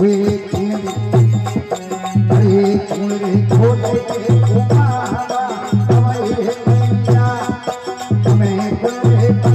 Thank you.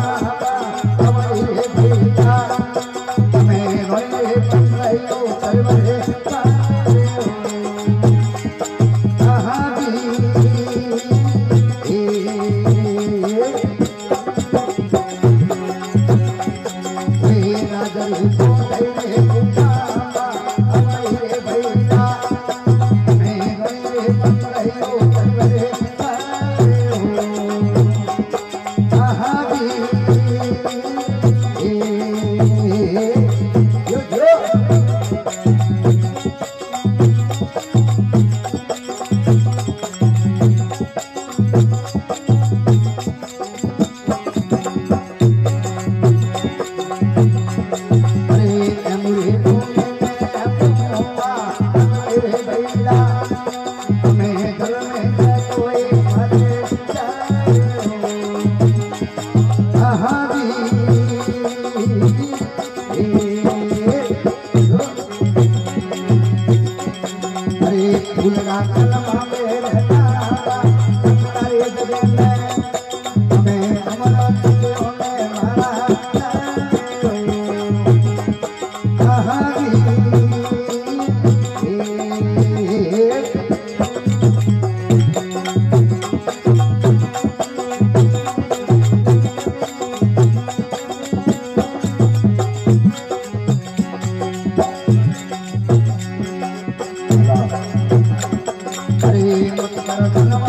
कर I know.